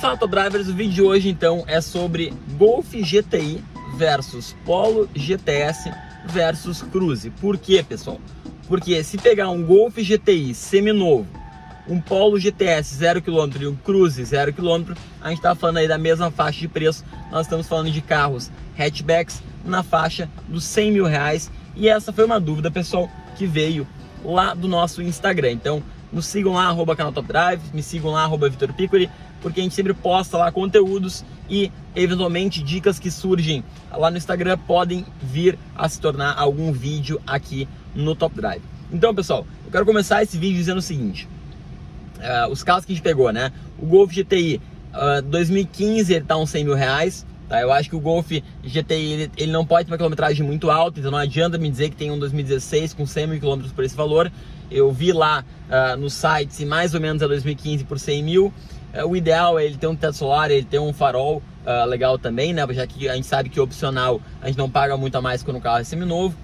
Fato Drivers, o vídeo de hoje então é sobre Golf GTI versus Polo GTS versus Cruze. Por quê, pessoal? Porque se pegar um Golf GTI seminovo, um Polo GTS 0km e um Cruze 0km, a gente está falando aí da mesma faixa de preço. Nós estamos falando de carros hatchbacks na faixa dos 100 mil reais. E essa foi uma dúvida, pessoal, que veio lá do nosso Instagram. Então, nos sigam lá, arroba canal Top Drive, me sigam lá, arroba Vitor Piccoli, porque a gente sempre posta lá conteúdos e, eventualmente, dicas que surgem lá no Instagram podem vir a se tornar algum vídeo aqui no Top Drive. Então, pessoal, eu quero começar esse vídeo dizendo o seguinte. Uh, os carros que a gente pegou, né? O Golf GTI uh, 2015 ele tá uns 100 mil reais, tá? Eu acho que o Golf GTI ele, ele, não pode ter uma quilometragem muito alta, então não adianta me dizer que tem um 2016 com 100 mil quilômetros por esse valor. Eu vi lá uh, no site se mais ou menos é 2015 por 100 mil. Uh, o ideal é ele ter um teto solar, ele ter um farol uh, legal também, né? Já que a gente sabe que opcional a gente não paga muito a mais quando o carro é seminovo.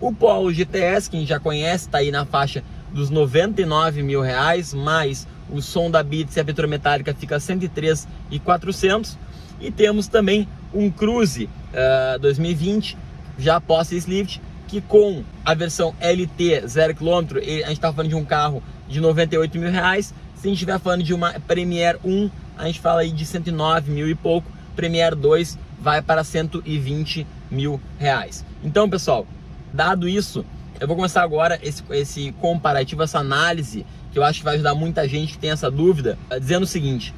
O Polo GTS, que a gente já conhece, está aí na faixa dos 99 mil reais, mais o som da Beats e a petrometálica fica 103 e 400. E temos também um Cruze uh, 2020, já após facelift, que com a versão LT 0 km, a gente está falando de um carro de 98 mil reais. Se a gente estiver falando de uma Premier 1, a gente fala aí de 109 mil e pouco. Premier 2 vai para 120 mil reais. Então, pessoal, dado isso, eu vou começar agora esse, esse comparativo, essa análise, que eu acho que vai ajudar muita gente que tem essa dúvida, dizendo o seguinte: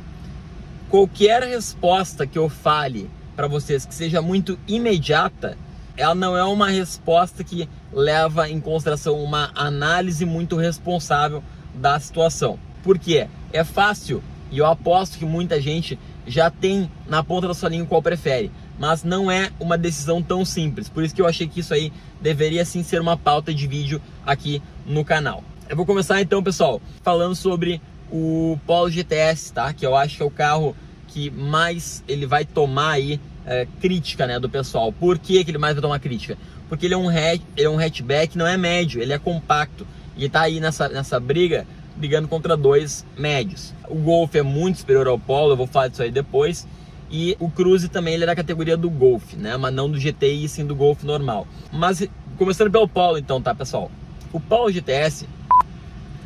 qualquer resposta que eu fale para vocês que seja muito imediata, ela não é uma resposta que leva em consideração uma análise muito responsável da situação. Por quê? É fácil e eu aposto que muita gente já tem na ponta da sua língua qual prefere, mas não é uma decisão tão simples. Por isso que eu achei que isso aí deveria sim ser uma pauta de vídeo aqui no canal. Eu vou começar então, pessoal, falando sobre o Polo GTS, tá? Que eu acho que é o carro que mais ele vai tomar aí é, crítica né, do pessoal. Por que, que ele mais vai tomar crítica? Porque ele é, um hatch, ele é um hatchback, não é médio, ele é compacto. E está aí nessa, nessa briga, brigando contra dois médios. O Golf é muito superior ao Polo, eu vou falar disso aí depois. E o Cruze também ele é da categoria do Golf, né? Mas não do GTI, sim do Golf normal. Mas começando pelo Polo então, tá, pessoal? O Polo GTS...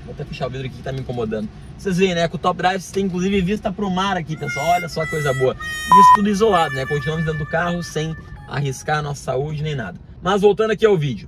Vou até fechar o vidro aqui que tá me incomodando. Vocês veem, né? Com o Top Drive você tem inclusive vista para o mar aqui, pessoal. Olha só coisa boa. Isso tudo isolado, né? Continuamos dentro do carro sem arriscar a nossa saúde nem nada. Mas voltando aqui ao vídeo.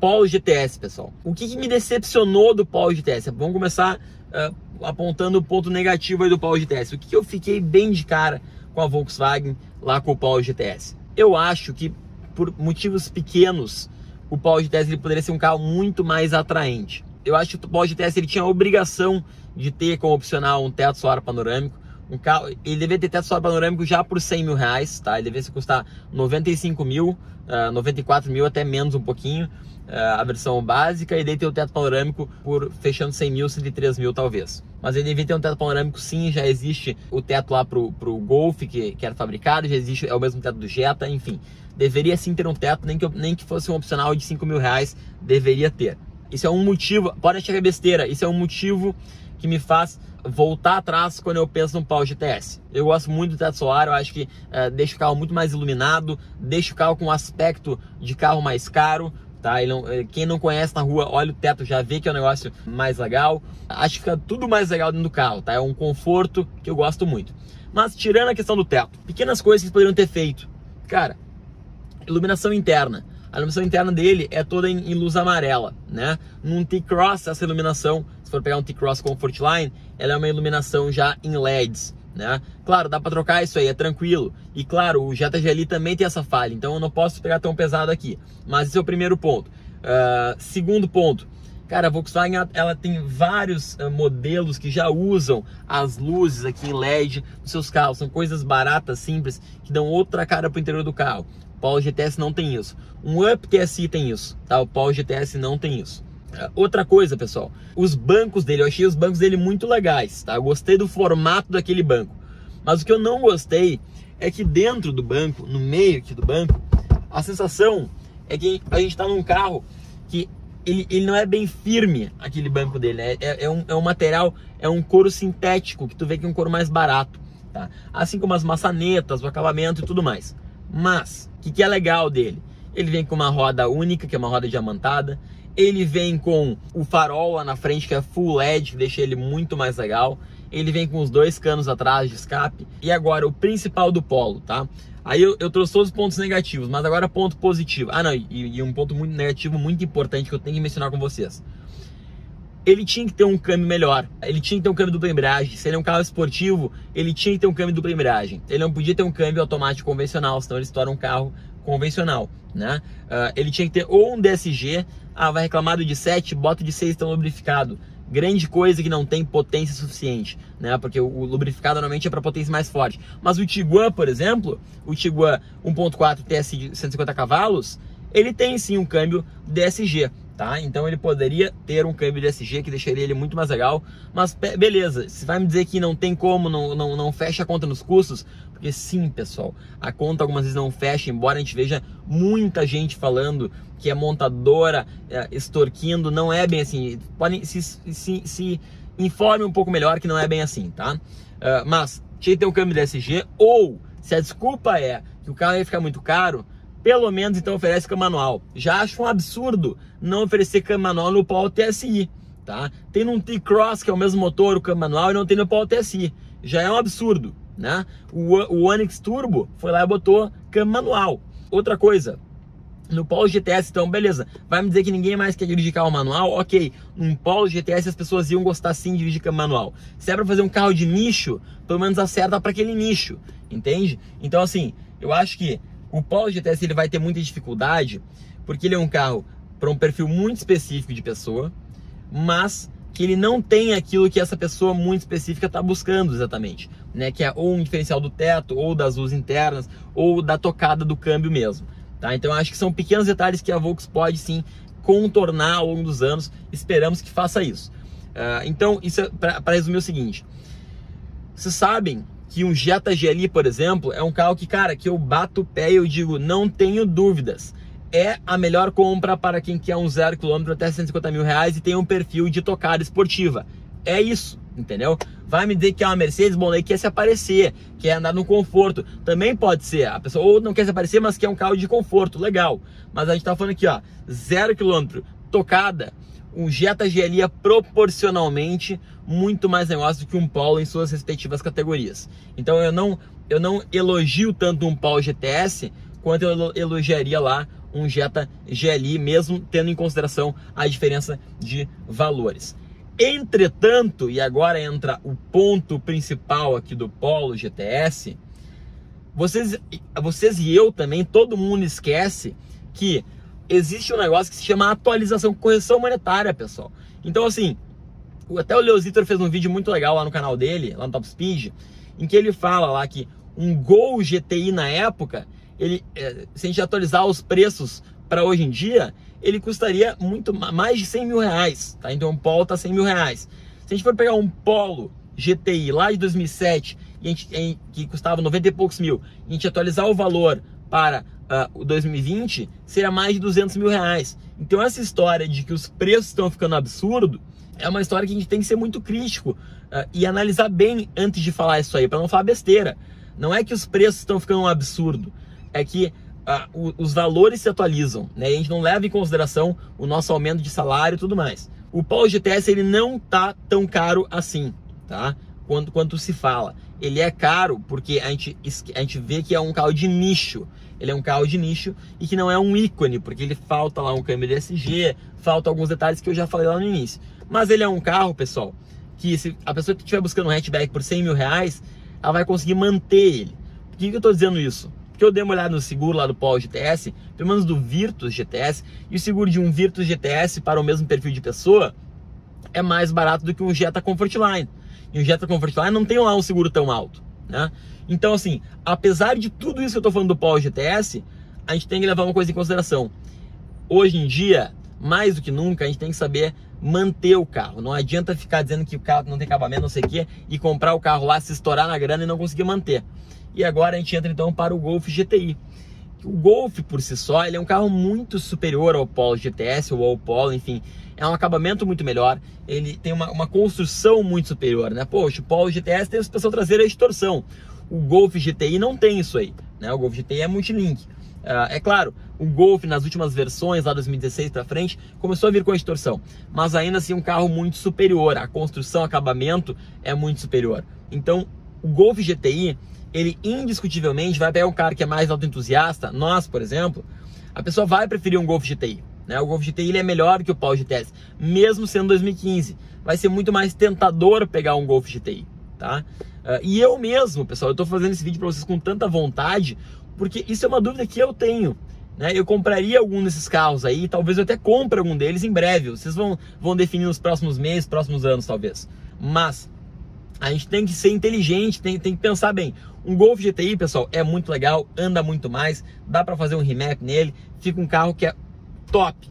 Polo GTS, pessoal. O que, que me decepcionou do Polo GTS? Vamos começar uh, apontando o ponto negativo aí do Polo GTS. O que, que eu fiquei bem de cara com a Volkswagen lá com o Polo GTS? Eu acho que por motivos pequenos o Polo GTS ele poderia ser um carro muito mais atraente eu acho que o Polo GTS ele tinha a obrigação de ter como opcional um teto solar panorâmico. Um carro, ele deveria ter teto solar panorâmico já por 100 mil reais, tá? Ele deveria custar 95 mil, uh, ah, 94 mil, até menos um pouquinho, uh, a versão básica, e daí ter o teto panorâmico por fechando 100 mil, 103 mil talvez. Mas ele deveria ter um teto panorâmico sim, já existe o teto lá pro, pro Golf, que, que era fabricado, já existe, é o mesmo teto do Jetta, enfim. Deveria sim ter um teto, nem que, nem que fosse um opcional de 5 mil reais, deveria ter. Isso é um motivo, pode achar que é besteira, isso é um motivo que me faz voltar atrás quando eu penso no pau GTS. Eu gosto muito do teto solar, eu acho que é, deixa o carro muito mais iluminado, deixa o carro com um aspecto de carro mais caro, tá? Não, é, quem não conhece na rua, olha o teto, já vê que é um negócio mais legal. Acho que fica tudo mais legal dentro do carro, tá? É um conforto que eu gosto muito. Mas tirando a questão do teto, pequenas coisas que poderiam ter feito. Cara, iluminação interna. A iluminação interna dele é toda em, em luz amarela, né? Num T-Cross, essa iluminação, for pegar um T-Cross Comfort Line, ela é uma iluminação já em LEDs, né? Claro, dá para trocar isso aí, é tranquilo. E claro, o Jetta também tem essa falha, então eu não posso pegar tão pesado aqui. Mas esse é o primeiro ponto. Uh, segundo ponto, Cara, a Volkswagen ela tem vários uh, modelos que já usam as luzes aqui em LED nos seus carros. São coisas baratas, simples, que dão outra cara para o interior do carro. O Polo GTS não tem isso. Um Up TSI tem isso, tá? O Polo GTS não tem isso. Outra coisa, pessoal, os bancos dele, eu achei os bancos dele muito legais, tá? Eu gostei do formato daquele banco. Mas o que eu não gostei é que dentro do banco, no meio aqui do banco, a sensação é que a gente está num carro que ele, ele não é bem firme, aquele banco dele. É, é, é, um, é um material, é um couro sintético, que tu vê que é um couro mais barato. Tá? Assim como as maçanetas, o acabamento e tudo mais. Mas, o que, que é legal dele? Ele vem com uma roda única, que é uma roda diamantada. Ele vem com o farol lá na frente, que é full LED, que deixa ele muito mais legal. Ele vem com os dois canos atrás de escape. E agora, o principal do Polo, tá? Aí eu, eu, trouxe todos os pontos negativos, mas agora ponto positivo. Ah, não, e, e, um ponto muito negativo, muito importante que eu tenho que mencionar com vocês. Ele tinha que ter um câmbio melhor, ele tinha que ter um câmbio dupla embreagem. Se ele é um carro esportivo, ele tinha que ter um câmbio dupla embreagem. Ele não podia ter um câmbio automático convencional, senão ele se torna um carro convencional, né? Uh, ele tinha que ter ou um DSG, ah, vai reclamar do de 7, bota de 6 tão lubrificado grande coisa que não tem potência suficiente, né? Porque o, lubrificado normalmente é para potência mais forte. Mas o Tiguan, por exemplo, o Tiguan 1.4 TSI de 150 cavalos, ele tem sim um câmbio DSG, tá? Então ele poderia ter um câmbio DSG que deixaria ele muito mais legal, mas beleza, você vai me dizer que não tem como, não, não, não fecha a conta nos custos, porque sim, pessoal, a conta algumas vezes não fecha, embora a gente veja muita gente falando que é montadora é, extorquindo, não é bem assim. Podem se, se, se informe um pouco melhor que não é bem assim, tá? Uh, mas tinha que ter um câmbio DSG, ou se a desculpa é que o carro ia ficar muito caro, pelo menos então oferece câmbio manual. Já acho um absurdo não oferecer câmbio manual no Polo TSI, tá? Tem num T-Cross, que é o mesmo motor, o câmbio manual, e não tem no Polo TSI. Já é um absurdo, né? O, o Onix Turbo foi lá e botou câmbio manual. Outra coisa, no Polo GTS, então, beleza. Vai me dizer que ninguém mais quer dirigir carro manual? Ok. Um Polo GTS as pessoas iam gostar sim de dirigir carro manual. Se é pra fazer um carro de nicho, pelo menos acerta para aquele nicho. Entende? Então, assim, eu acho que o Polo GTS ele vai ter muita dificuldade, porque ele é um carro para um perfil muito específico de pessoa, mas que ele não tem aquilo que essa pessoa muito específica está buscando exatamente, né? Que é ou um diferencial do teto, ou das luzes internas, ou da tocada do câmbio mesmo. Tá? Então acho que são pequenos detalhes que a Volks pode sim contornar ao longo dos anos. Esperamos que faça isso. Uh, então, isso é para resumir o seguinte: vocês sabem que um Jetta GLI, por exemplo, é um carro que, cara, que eu bato o pé e eu digo, não tenho dúvidas. É a melhor compra para quem quer um zero quilômetro até 150 mil reais e tem um perfil de tocada esportiva. É isso entendeu? Vai me dizer que é uma Mercedes, bom, aí quer se aparecer, quer andar no conforto. Também pode ser. A pessoa ou não quer se aparecer, mas quer um carro de conforto, legal. Mas a gente tá falando aqui, ó, zero quilômetro, tocada, um Jetta GLI é proporcionalmente muito mais negócio do que um Polo em suas respectivas categorias. Então eu não, eu não elogio tanto um Polo GTS quanto eu elogiaria lá um Jetta GLI, mesmo tendo em consideração a diferença de valores. Entretanto, e agora entra o ponto principal aqui do Polo GTS, vocês, vocês e eu também, todo mundo esquece que existe um negócio que se chama atualização, correção monetária, pessoal. Então, assim, até o Leositor fez um vídeo muito legal lá no canal dele, lá no Top Speed, em que ele fala lá que um Gol GTI na época, ele, é, se a gente atualizar os preços para hoje em dia, ele custaria muito mais de 100 mil reais, tá? Então o Polo tá 100 mil reais. Se a gente for pegar um Polo GTI lá de 2007, e a gente, em, que custava 90 e poucos mil, e a gente atualizar o valor para uh, o 2020, seria mais de 200 mil reais. Então essa história de que os preços estão ficando absurdo, é uma história que a gente tem que ser muito crítico uh, e analisar bem antes de falar isso aí, para não falar besteira. Não é que os preços estão ficando um absurdo, é que ah, os valores se atualizam, né? A gente não leva em consideração o nosso aumento de salário e tudo mais. O Polo GTS ele não tá tão caro assim, tá? Quanto, quanto se fala. Ele é caro porque a gente, a gente vê que é um carro de nicho. Ele é um carro de nicho e que não é um ícone, porque ele falta lá um câmbio DSG, falta alguns detalhes que eu já falei lá no início. Mas ele é um carro, pessoal, que se a pessoa estiver buscando um hatchback por 100 mil reais, ela vai conseguir manter ele. Por que, que eu estou dizendo isso? Porque eu dei uma olhada no seguro lá do Polo GTS, pelo menos do Virtus GTS, e o seguro de um Virtus GTS para o mesmo perfil de pessoa é mais barato do que um Jetta Comfortline. E o Jetta Comfortline não tem lá um seguro tão alto, né? Então, assim, apesar de tudo isso que eu estou falando do Polo GTS, a gente tem que levar uma coisa em consideração. Hoje em dia, mais do que nunca, a gente tem que saber manter o carro. Não adianta ficar dizendo que o carro não tem acabamento, não sei o quê, e comprar o carro lá, se estourar na grana e não conseguir manter. E agora a gente entra então para o Golf GTI. O Golf por si só, ele é um carro muito superior ao Polo GTS ou ao Polo, enfim, é um acabamento muito melhor, ele tem uma, uma construção muito superior, né? Poxa, o Polo GTS tem a suspensão traseira de torção, o Golf GTI não tem isso aí, né? O Golf GTI é multilink. Uh, é claro, o Golf nas últimas versões, lá 2016 para frente, começou a vir com a distorção, mas ainda assim um carro muito superior, a construção, acabamento é muito superior. Então, o Golf GTI, ele indiscutivelmente vai pegar um cara que é mais autoentusiasta, nós, por exemplo, a pessoa vai preferir um Golf GTI. Né? O Golf GTI ele é melhor que o Polo GTS, mesmo sendo 2015. Vai ser muito mais tentador pegar um Golf GTI, tá? Uh, e eu mesmo, pessoal, eu estou fazendo esse vídeo para vocês com tanta vontade, porque isso é uma dúvida que eu tenho. Né? Eu compraria algum desses carros aí, talvez eu até compre algum deles em breve. Vocês vão, vão definir nos próximos meses, próximos anos, talvez. Mas a gente tem que ser inteligente, tem, tem que pensar bem. Um Golf GTI, pessoal, é muito legal, anda muito mais, dá para fazer um remap nele, fica um carro que é top,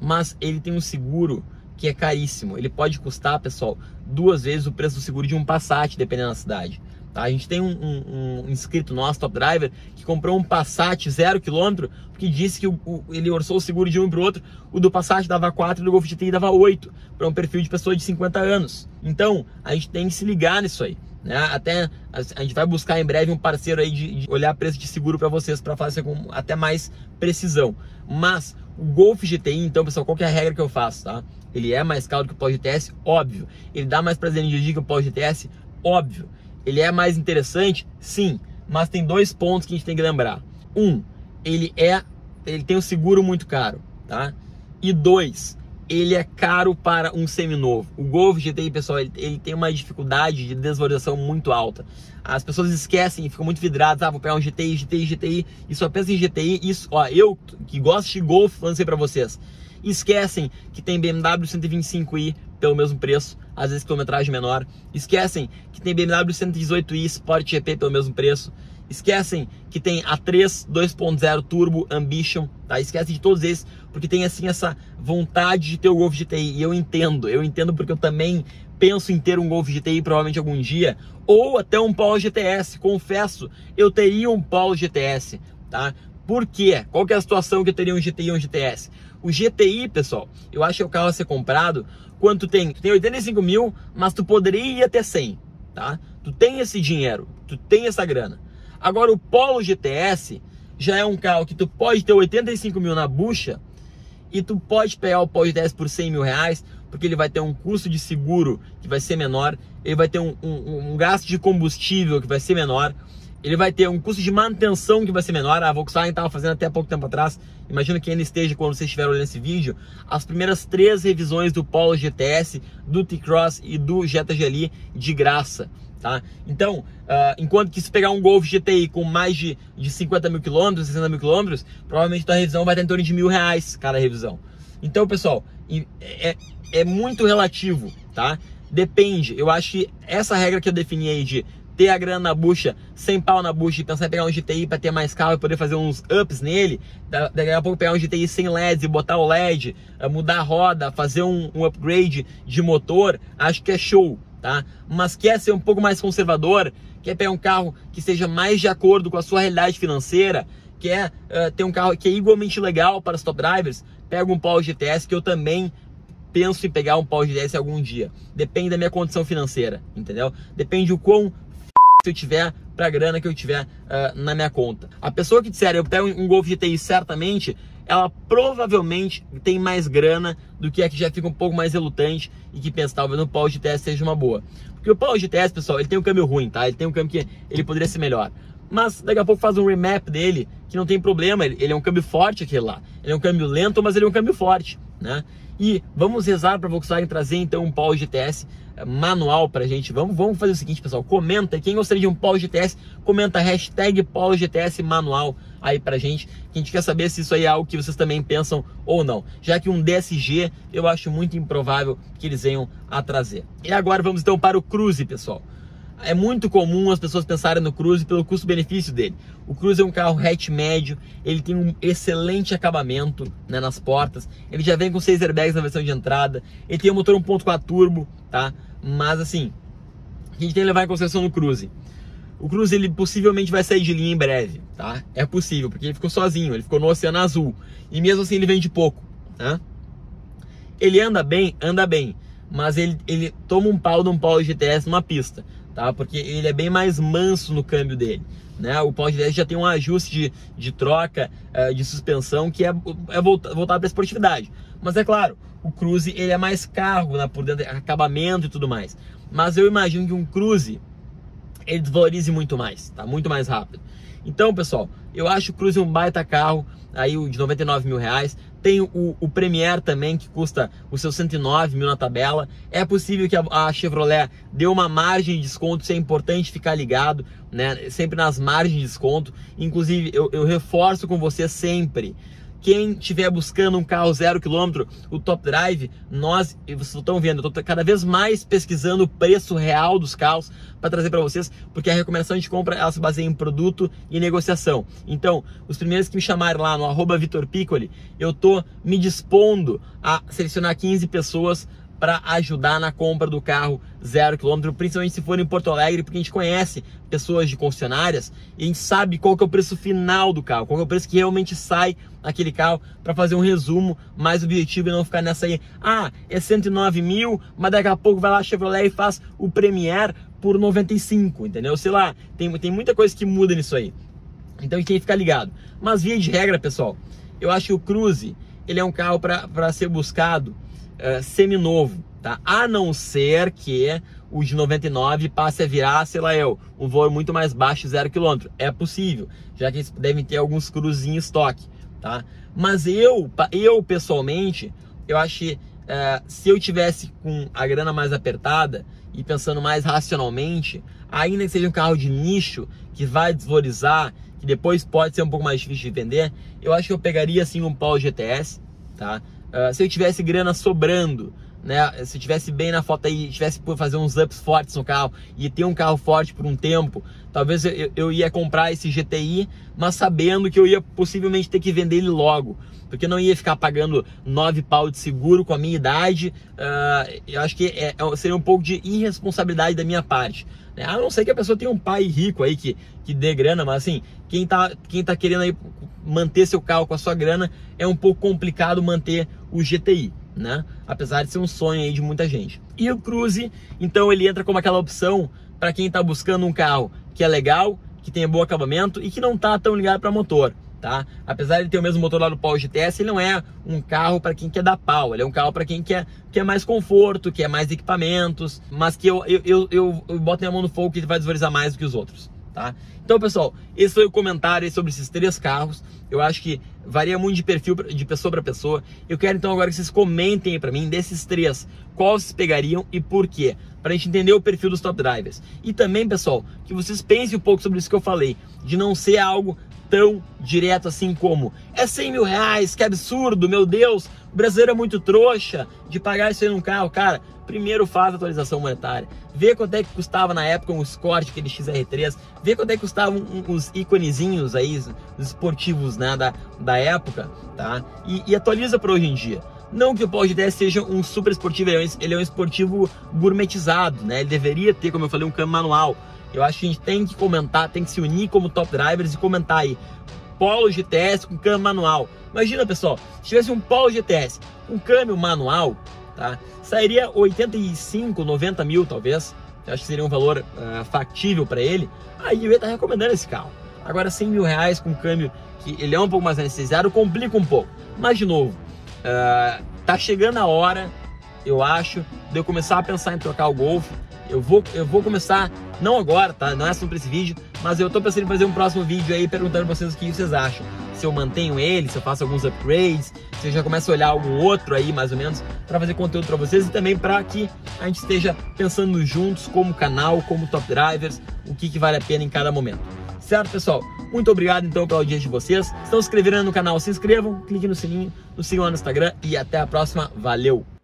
mas ele tem um seguro que é caríssimo. Ele pode custar, pessoal, duas vezes o preço do seguro de um Passat, dependendo da cidade. Tá? A gente tem um, um, um, inscrito nosso, Top Driver, que comprou um Passat zero quilômetro, porque disse que o, o, ele orçou o seguro de um para o outro. O do Passat dava 4 e do Golf GTI dava 8, para um perfil de pessoa de 50 anos. Então, a gente tem que se ligar nisso aí. Né? Até a, gente vai buscar em breve um parceiro aí de, de olhar preço de seguro para vocês, para fazer com até mais precisão. Mas o Golf GTI, então, pessoal, qual é a regra que eu faço, tá? Ele é mais caro que o Polo GTS, óbvio. Ele dá mais prazer em dirigir que o Polo GTS, óbvio. Ele é mais interessante? Sim, mas tem dois pontos que a gente tem que lembrar. Um, ele é ele tem um seguro muito caro, tá? E dois, ele é caro para um seminovo. O Golf GTI, pessoal, ele, ele, tem uma dificuldade de desvalorização muito alta. As pessoas esquecem e ficam muito vidradas, ah, vou pegar um GTI, GTI, GTI, e só pensa em GTI, isso, ó, eu que gosto de Golf, lancei para vocês. Esquecem que tem BMW 125i pelo mesmo preço, às vezes quilometragem menor. Esquecem que tem BMW 118i Sport GP pelo mesmo preço. Esquecem que tem A3 2.0 Turbo Ambition, tá? Esquecem de todos esses, porque tem assim essa vontade de ter o Golf GTI. E eu entendo, eu entendo porque eu também penso em ter um Golf GTI provavelmente algum dia, ou até um Polo GTS. Confesso, eu teria um Polo GTS, tá? Por quê? Qual que é a situação que eu teria um GTI e um GTS? O GTI, pessoal, eu acho que é o carro a ser comprado quando tu tem, tu tem 85 mil, mas tu poderia ter 100, tá? Tu tem esse dinheiro, tu tem essa grana. Agora o Polo GTS já é um carro que tu pode ter 85 mil na bucha e tu pode pegar o Polo GTS por 100 mil reais, porque ele vai ter um custo de seguro que vai ser menor, ele vai ter um, um, um gasto de combustível que vai ser menor, ele vai ter um custo de manutenção que vai ser menor. A Volkswagen estava fazendo até pouco tempo atrás, imagino que ainda esteja quando vocês estiverem olhando esse vídeo, as primeiras três revisões do Polo GTS, do T-Cross e do Jetta GLI de graça. Tá? Então, uh, enquanto que se pegar um Golf GTI com mais de, de 50 mil quilômetros, 60 mil quilômetros, provavelmente a revisão vai estar em torno de mil reais cada revisão. Então, pessoal, é, é muito relativo, tá? Depende. Eu acho que essa regra que eu defini aí de ter a grana na bucha, sem pau na bucha e pensar em pegar um GTI para ter mais carro e poder fazer uns ups nele, daqui a pouco pegar um GTI sem LEDs e botar o LED, eh, mudar a roda, fazer um, um upgrade de motor, acho que é show, tá? Mas quer ser um pouco mais conservador, quer pegar um carro que seja mais de acordo com a sua realidade financeira, quer uh, ter um carro que é igualmente legal para os top drivers, pega um Polo GTS que eu também penso em pegar um Polo GTS algum dia. Depende da minha condição financeira, entendeu? Depende o quão eu tiver para a grana que eu tiver uh, na minha conta. A pessoa que disser eu pego um Golf GTI certamente, ela provavelmente tem mais grana do que a que já fica um pouco mais relutante e que pensa talvez no Polo GTS seja uma boa. Porque o Polo GTS, pessoal, ele tem um câmbio ruim, tá? Ele tem um câmbio que ele poderia ser melhor. Mas daqui a pouco faz um remap dele, que não tem problema, ele, ele é um câmbio forte aquele lá. Ele é um câmbio lento, mas ele é um câmbio forte, né? E vamos rezar para a Volkswagen trazer então um Polo GTS manual pra gente. Vamos, vamos fazer o seguinte, pessoal. Comenta. Quem gostaria de um Polo GTS, comenta hashtag Polo GTS manual aí pra gente. Que a gente quer saber se isso aí é algo que vocês também pensam ou não. Já que um DSG eu acho muito improvável que eles venham a trazer. E agora vamos então para o Cruze, pessoal. É muito comum as pessoas pensarem no Cruze pelo custo-benefício dele. O Cruze é um carro hatch médio, ele tem um excelente acabamento né, nas portas, ele já vem com 6 airbags na versão de entrada, ele tem um motor 1.4 turbo, tá? Mas assim, a gente tem que levar em consideração no Cruze. O Cruze ele possivelmente vai sair de linha em breve, tá? É possível, porque ele ficou sozinho, ele ficou no Oceano Azul. E mesmo assim ele vende pouco, né? Ele anda bem, anda bem, mas ele, ele toma um pau de um Polo GTS numa pista, tá? Porque ele é bem mais manso no câmbio dele. Né? O Polo GTS já tem um ajuste de, de troca, uh, de suspensão, que é, é voltado para a esportividade. Mas é claro, o Cruze ele é mais carro, né, por dentro, acabamento e tudo mais. Mas eu imagino que um Cruze ele desvalorize muito mais, tá? Muito mais rápido. Então, pessoal, eu acho o Cruze um baita carro, aí de 99 mil reais. Tem o, o Premier também, que custa os seus 109 mil na tabela. É possível que a, a Chevrolet dê uma margem de desconto, isso é importante ficar ligado, né? Sempre nas margens de desconto. Inclusive, eu, eu reforço com você sempre quem estiver buscando um carro zero quilômetro, o Top Drive, nós, vocês estão vendo, eu estou cada vez mais pesquisando o preço real dos carros para trazer para vocês, porque a recomendação de compra ela se baseia em produto e negociação. Então, os primeiros que me chamarem lá no arroba Vitor Piccoli, eu estou me dispondo a selecionar 15 pessoas para ajudar na compra do carro zero quilômetro, principalmente se for em Porto Alegre, porque a gente conhece pessoas de concessionárias e a gente sabe qual que é o preço final do carro, qual é o preço que realmente sai aquele carro para fazer um resumo mais objetivo e não ficar nessa aí, ah, é 109 mil, mas daqui a pouco vai lá a Chevrolet e faz o Premier por 95, entendeu? Sei lá, tem, tem muita coisa que muda nisso aí. Então a gente tem que ficar ligado. Mas via de regra, pessoal, eu acho que o Cruze, ele é um carro para ser buscado uh, seminovo, tá? A não ser que o de 99 passe a virar, sei lá eu, um valor muito mais baixo, zero quilômetro. É possível, já que eles devem ter alguns cruzinhos em estoque, tá? Mas eu, eu pessoalmente, eu acho que uh, se eu tivesse com a grana mais apertada e pensando mais racionalmente, ainda que seja um carro de nicho que vai desvalorizar, que depois pode ser um pouco mais difícil de vender, eu acho que eu pegaria assim um Polo GTS, tá? Uh, se eu tivesse grana sobrando, né? Se eu tivesse bem na foto aí, tivesse por fazer uns ups fortes no carro e ter um carro forte por um tempo, talvez eu, eu ia comprar esse GTI, mas sabendo que eu ia possivelmente ter que vender ele logo, porque não ia ficar pagando nove pau de seguro com a minha idade. Uh, eu acho que é, é, seria um pouco de irresponsabilidade da minha parte. Né? A não ser que a pessoa tenha um pai rico aí que, que dê grana, mas assim, quem tá, quem tá querendo aí manter seu carro com a sua grana, é um pouco complicado manter o GTI, né? Apesar de ser um sonho aí de muita gente. E o Cruze, então ele entra como aquela opção para quem está buscando um carro que é legal, que tenha bom acabamento e que não tá tão ligado para motor. Tá? Apesar de ter o mesmo motor lá do Polo GTS, ele não é um carro para quem quer dar pau, ele é um carro para quem quer, quer mais conforto, quer mais equipamentos, mas que eu, eu, eu, eu, eu boto minha mão no fogo que ele vai desvalorizar mais do que os outros tá? Então, pessoal, esse foi o comentário sobre esses três carros. Eu acho que varia muito de perfil de pessoa para pessoa. Eu quero então agora que vocês comentem aí para mim desses três, qual vocês pegariam e por quê, para a gente entender o perfil dos top drivers. E também, pessoal, que vocês pensem um pouco sobre isso que eu falei, de não ser algo tão direto assim como é 100 mil reais, que absurdo, meu Deus, o brasileiro é muito trouxa de pagar isso aí num carro, cara. Primeiro faz a atualização monetária, vê quanto é que custava na época um Escort, aquele XR3, vê quanto é que custavam os íconezinhos aí, os esportivos né, da, da época, tá? E, e atualiza para hoje em dia. Não que o Polo GTS seja um super esportivo, ele é um, ele é um esportivo gourmetizado, né? Ele deveria ter, como eu falei, um câmbio manual. Eu acho que a gente tem que comentar, tem que se unir como top drivers e comentar aí. Polo GTS com câmbio manual. Imagina, pessoal, se tivesse um Polo GTS com câmbio manual, tá? Sairia 85, 90 mil talvez. Eu acho que seria um valor uh, factível para ele. Aí eu ia estar recomendando esse carro. Agora 100 mil reais com câmbio que ele é um pouco mais anestesiado, complica um pouco. Mas de novo, uh, tá chegando a hora, eu acho, de eu começar a pensar em trocar o Golf eu vou, eu vou começar, não agora, tá? Não é sobre esse vídeo, mas eu tô pensando em fazer um próximo vídeo aí perguntando pra vocês o que vocês acham. Se eu mantenho ele, se eu faço alguns upgrades, se eu já começo a olhar algum outro aí, mais ou menos, para fazer conteúdo para vocês e também para que a gente esteja pensando juntos como canal, como top drivers, o que, que vale a pena em cada momento. Certo, pessoal? Muito obrigado então pela audiência de vocês. Estão se inscrevendo no canal, se inscrevam, clique no sininho, nos sigam lá no Instagram e até a próxima. Valeu!